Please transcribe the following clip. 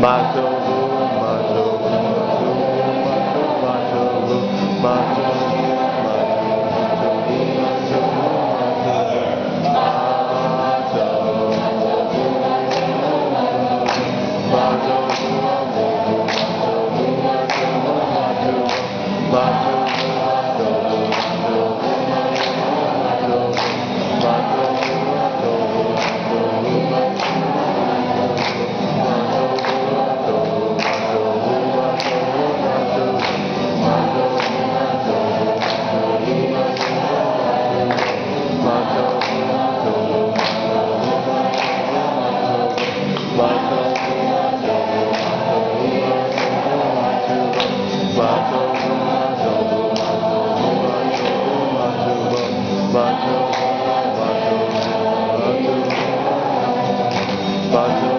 Matovu, Matovu, Matovu, Matovu, Bye. Bato, bato, bato, bato.